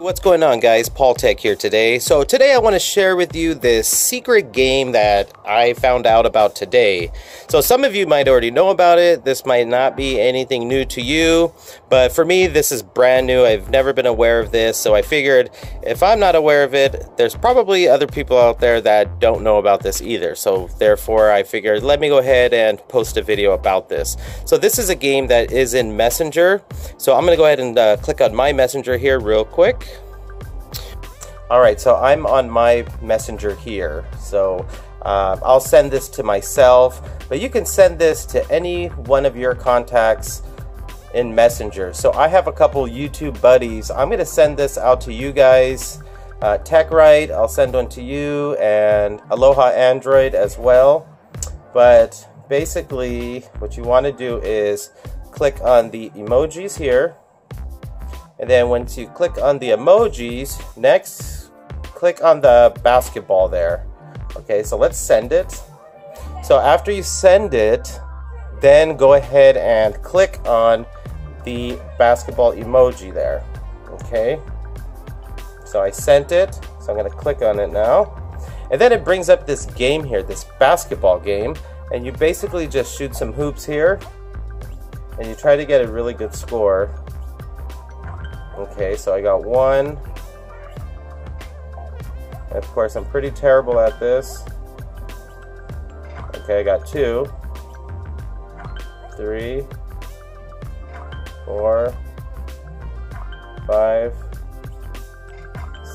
What's going on guys, Paul Tech here today. So today I want to share with you this secret game that I found out about today. So some of you might already know about it, this might not be anything new to you, but for me this is brand new, I've never been aware of this, so I figured if I'm not aware of it, there's probably other people out there that don't know about this either. So therefore I figured let me go ahead and post a video about this. So this is a game that is in Messenger, so I'm going to go ahead and uh, click on my Messenger here real quick. All right, so I'm on my messenger here. So uh, I'll send this to myself, but you can send this to any one of your contacts in Messenger. So I have a couple YouTube buddies. I'm going to send this out to you guys. Uh, TechRight, I'll send one to you, and Aloha Android as well. But basically, what you want to do is click on the emojis here. And then once you click on the emojis, next click on the basketball there. Okay, so let's send it. So after you send it, then go ahead and click on the basketball emoji there. Okay, so I sent it, so I'm gonna click on it now. And then it brings up this game here, this basketball game, and you basically just shoot some hoops here, and you try to get a really good score. Okay, so I got one, of course, I'm pretty terrible at this. Okay, I got two, three, four, five,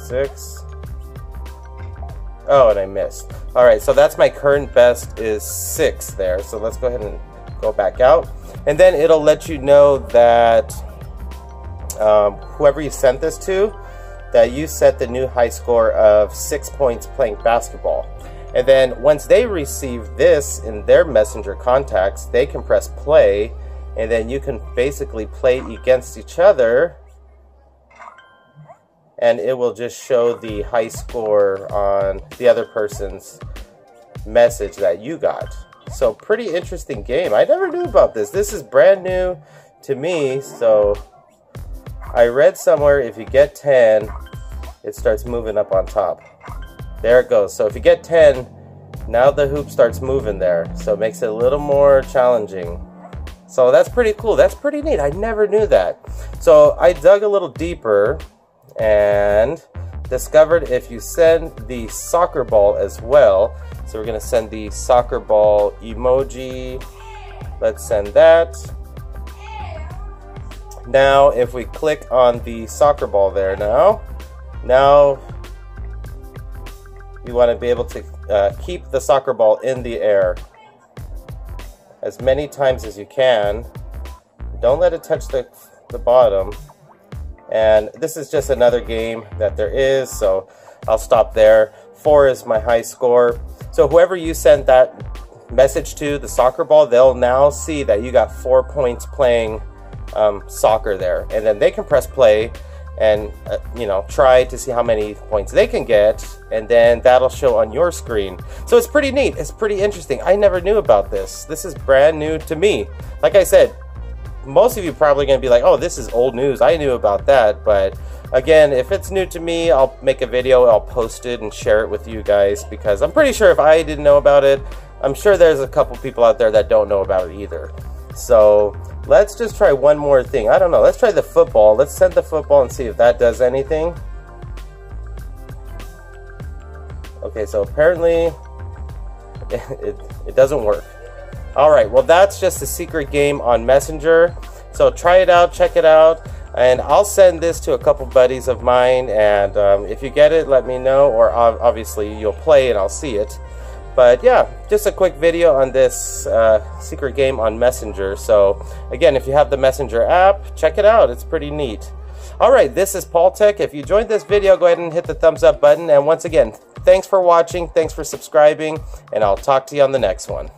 six. Oh, and I missed. All right, so that's my current best is six there. So let's go ahead and go back out. And then it'll let you know that um, whoever you sent this to, that you set the new high score of six points playing basketball. And then once they receive this in their messenger contacts, they can press play, and then you can basically play against each other, and it will just show the high score on the other person's message that you got. So pretty interesting game. I never knew about this. This is brand new to me, so I read somewhere if you get 10, it starts moving up on top. There it goes. So if you get 10, now the hoop starts moving there. So it makes it a little more challenging. So that's pretty cool. That's pretty neat. I never knew that. So I dug a little deeper and discovered if you send the soccer ball as well. So we're going to send the soccer ball emoji. Let's send that. Now, if we click on the soccer ball there now, now you want to be able to uh, keep the soccer ball in the air as many times as you can. Don't let it touch the, the bottom. And this is just another game that there is, so I'll stop there. Four is my high score. So whoever you send that message to, the soccer ball, they'll now see that you got four points playing um, soccer there. And then they can press play and uh, you know try to see how many points they can get and then that'll show on your screen. So it's pretty neat. It's pretty interesting. I never knew about this. This is brand new to me. Like i said most of you probably going to be like oh this is old news. I knew about that. But again if it's new to me i'll make a video. I'll post it and share it with you guys because i'm pretty sure if i didn't know about it i'm sure there's a couple people out there that don't know about it either. So let's just try one more thing. I don't know. Let's try the football. Let's send the football and see if that does anything. Okay, so apparently it, it, doesn't work. All right, well, that's just a secret game on Messenger. So try it out, check it out, and I'll send this to a couple buddies of mine. And um, if you get it, let me know, or obviously you'll play and I'll see it. But yeah, just a quick video on this uh, secret game on Messenger. So again, if you have the Messenger app, check it out. It's pretty neat. Alright, this is Paul Tech. If you enjoyed this video, go ahead and hit the thumbs up button. And once again, thanks for watching, thanks for subscribing, and I'll talk to you on the next one.